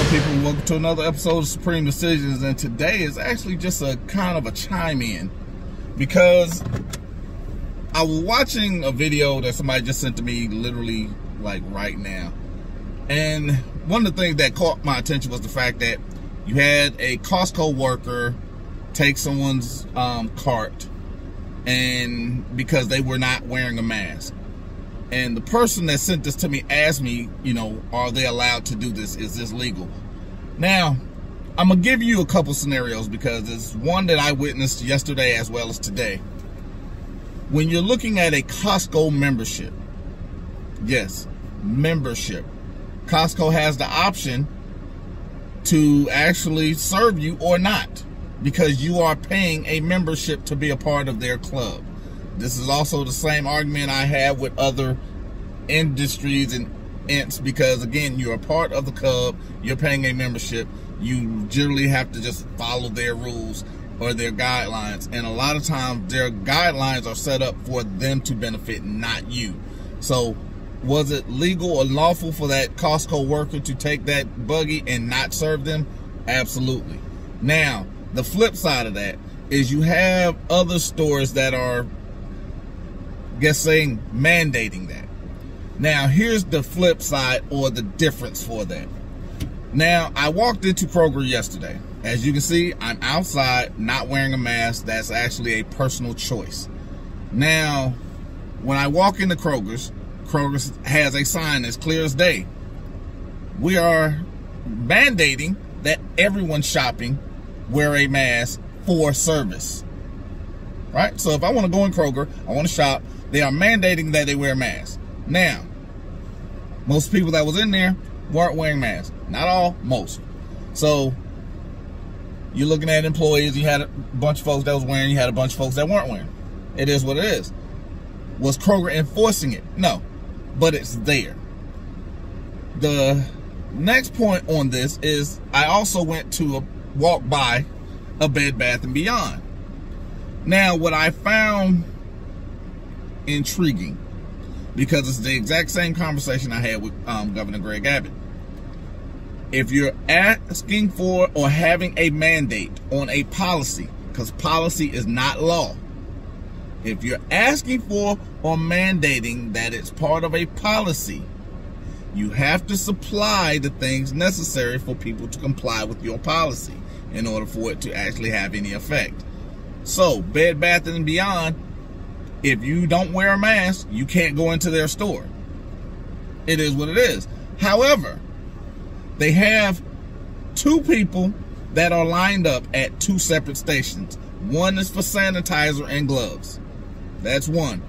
welcome to another episode of Supreme Decisions. And today is actually just a kind of a chime in because I was watching a video that somebody just sent to me literally like right now. And one of the things that caught my attention was the fact that you had a Costco worker take someone's um, cart and because they were not wearing a mask. And the person that sent this to me asked me, you know, are they allowed to do this? Is this legal? Now, I'm going to give you a couple scenarios because it's one that I witnessed yesterday as well as today. When you're looking at a Costco membership, yes, membership, Costco has the option to actually serve you or not because you are paying a membership to be a part of their club. This is also the same argument I have with other industries and ents because again, you're a part of the club, you're paying a membership, you generally have to just follow their rules or their guidelines. And a lot of times their guidelines are set up for them to benefit, not you. So was it legal or lawful for that Costco worker to take that buggy and not serve them? Absolutely. Now, the flip side of that is you have other stores that are guess saying mandating that. Now, here's the flip side or the difference for that. Now, I walked into Kroger yesterday. As you can see, I'm outside not wearing a mask. That's actually a personal choice. Now, when I walk into Kroger's, Kroger's has a sign as clear as day. We are mandating that everyone shopping wear a mask for service. Right? So if I want to go in Kroger, I want to shop, they are mandating that they wear masks. Now, most people that was in there weren't wearing masks. Not all, most. So you're looking at employees, you had a bunch of folks that was wearing, you had a bunch of folks that weren't wearing. It is what it is. Was Kroger enforcing it? No. But it's there. The next point on this is I also went to a walk by a Bed Bath and Beyond. Now, what I found intriguing because it's the exact same conversation I had with um, Governor Greg Abbott. If you're asking for or having a mandate on a policy, because policy is not law, if you're asking for or mandating that it's part of a policy, you have to supply the things necessary for people to comply with your policy in order for it to actually have any effect. So, Bed Bath and Beyond if you don't wear a mask, you can't go into their store. It is what it is. However, they have two people that are lined up at two separate stations. One is for sanitizer and gloves. That's one.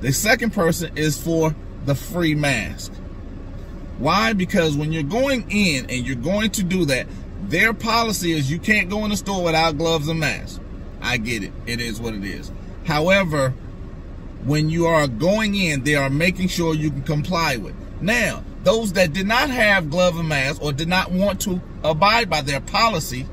The second person is for the free mask. Why? Because when you're going in and you're going to do that, their policy is you can't go in the store without gloves and mask. I get it. It is what it is. However, when you are going in, they are making sure you can comply with. Now, those that did not have glove and mask or did not want to abide by their policy,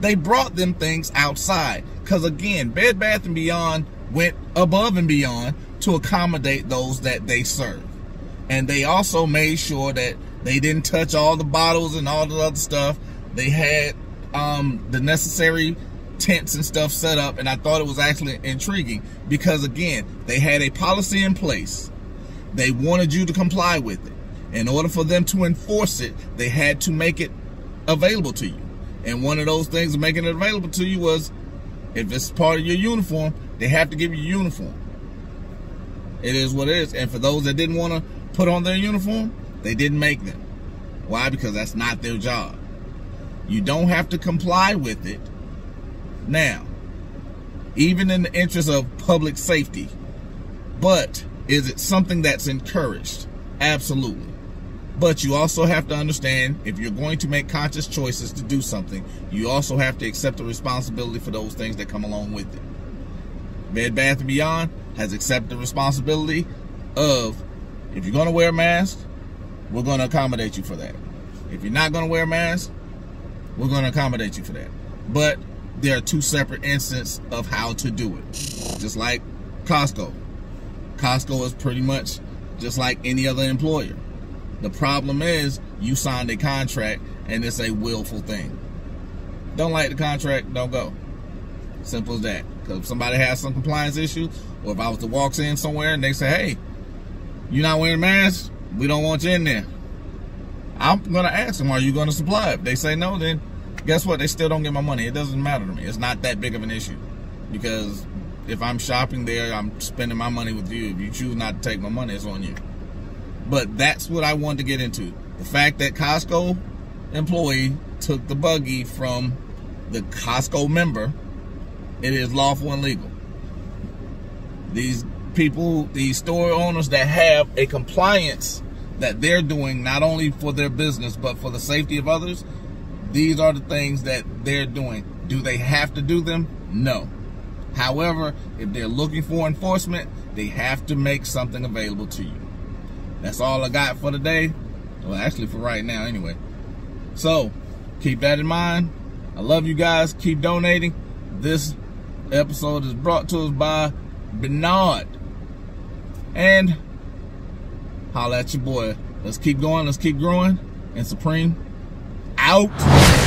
they brought them things outside. Because again, Bed Bath & Beyond went above and beyond to accommodate those that they serve. And they also made sure that they didn't touch all the bottles and all the other stuff. They had um, the necessary tents and stuff set up, and I thought it was actually intriguing because, again, they had a policy in place. They wanted you to comply with it. In order for them to enforce it, they had to make it available to you. And one of those things making it available to you was if it's part of your uniform, they have to give you uniform. It is what it is. And for those that didn't want to put on their uniform, they didn't make them. Why? Because that's not their job. You don't have to comply with it now, even in the interest of public safety, but is it something that's encouraged? Absolutely. But you also have to understand if you're going to make conscious choices to do something, you also have to accept the responsibility for those things that come along with it. Bed Bath & Beyond has accepted the responsibility of if you're going to wear a mask, we're going to accommodate you for that. If you're not going to wear a mask, we're going to accommodate you for that. But there are two separate instances of how to do it. Just like Costco. Costco is pretty much just like any other employer. The problem is you signed a contract and it's a willful thing. Don't like the contract, don't go. Simple as that. Because if somebody has some compliance issue, or if I was to walk in somewhere and they say, hey, you're not wearing a mask, we don't want you in there. I'm going to ask them, are you going to supply? If they say no, then guess what? They still don't get my money. It doesn't matter to me. It's not that big of an issue. Because if I'm shopping there, I'm spending my money with you. If you choose not to take my money, it's on you. But that's what I wanted to get into. The fact that Costco employee took the buggy from the Costco member, it is lawful and legal. These people, these store owners that have a compliance that they're doing not only for their business but for the safety of others, these are the things that they're doing. Do they have to do them? No. However, if they're looking for enforcement, they have to make something available to you. That's all I got for today. Well, actually for right now anyway. So, keep that in mind. I love you guys. Keep donating. This episode is brought to us by Bernard. And holla at your boy. Let's keep going. Let's keep growing. And Supreme, out.